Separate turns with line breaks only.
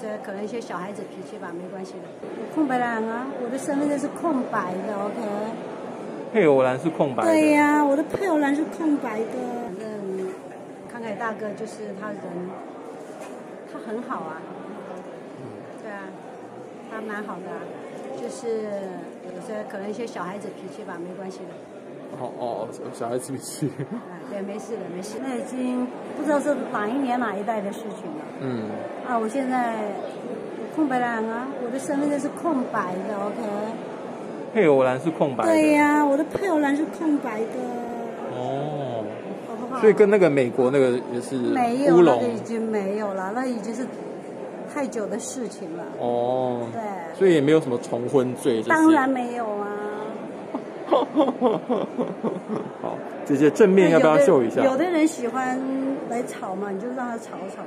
些可能一些小孩子脾气吧，没关系的。我空白栏啊，我的身份证是空白的，OK。
配偶栏是空白的。
对呀、我的配偶栏是空白的。反正康凯大哥就是他人，他很好啊。对啊，他蛮好的、啊，就是有些可能一些小孩子脾气吧，没关系的。
哦哦，小孩子脾气。
啊，对，没事的，没事。那已经不知道是哪一年哪一代的事情了。
嗯，
啊，我现在空白栏啊，我的身份证是空白的，OK。
配偶栏是空白的。
对呀、我的配偶栏是空白的，
哦，
好不好？
所以跟那个美国那个也是
没有
乌龙
那个已经没有了，那已经是太久的事情了。
哦，
对，
所以也没有什么重婚罪，
当然没有啊。
好，这些正面要不要秀一下？
有的人喜欢来吵嘛，你就让他吵吵。